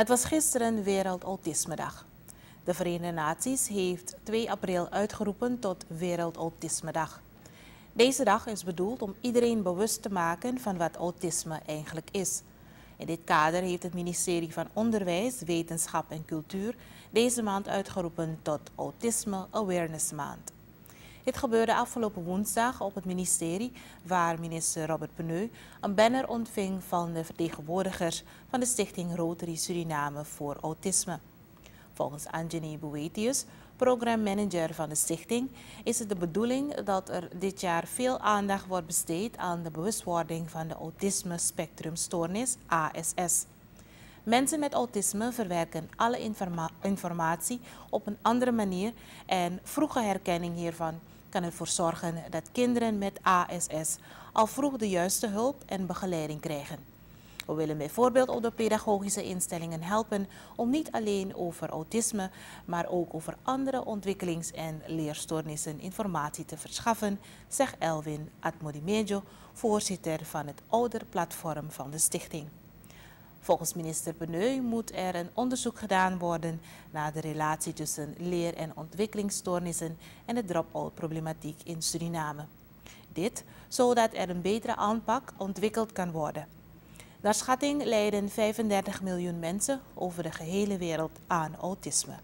Het was gisteren Wereld Autismedag. De Verenigde Naties heeft 2 april uitgeroepen tot Wereld Autismedag. Deze dag is bedoeld om iedereen bewust te maken van wat autisme eigenlijk is. In dit kader heeft het ministerie van Onderwijs, Wetenschap en Cultuur deze maand uitgeroepen tot Autisme Awareness Maand. Dit gebeurde afgelopen woensdag op het ministerie, waar minister Robert Peneu een banner ontving van de vertegenwoordigers van de stichting Rotary Suriname voor Autisme. Volgens Anjani Boetius, programmamanager van de stichting, is het de bedoeling dat er dit jaar veel aandacht wordt besteed aan de bewustwording van de autisme spectrumstoornis ASS. Mensen met autisme verwerken alle informa informatie op een andere manier en vroege herkenning hiervan kan ervoor zorgen dat kinderen met ASS al vroeg de juiste hulp en begeleiding krijgen. We willen bijvoorbeeld op de pedagogische instellingen helpen om niet alleen over autisme, maar ook over andere ontwikkelings- en leerstoornissen informatie te verschaffen, zegt Elwin Atmodimejo, voorzitter van het ouderplatform van de stichting. Volgens minister Beneu moet er een onderzoek gedaan worden naar de relatie tussen leer- en ontwikkelingsstoornissen en de drop-out problematiek in Suriname. Dit zodat er een betere aanpak ontwikkeld kan worden. Naar schatting lijden 35 miljoen mensen over de gehele wereld aan autisme.